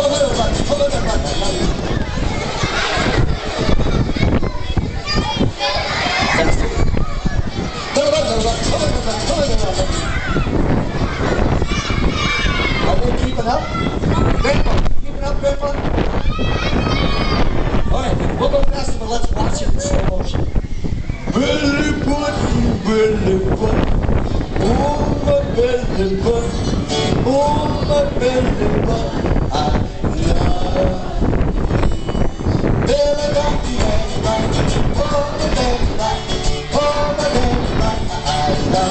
Are they keeping up? Great one. Keeping up, great one. All right, we'll go faster, but let's watch it in slow motion. Belly button, belly button. Oh, my belly button. Oh, my belly button.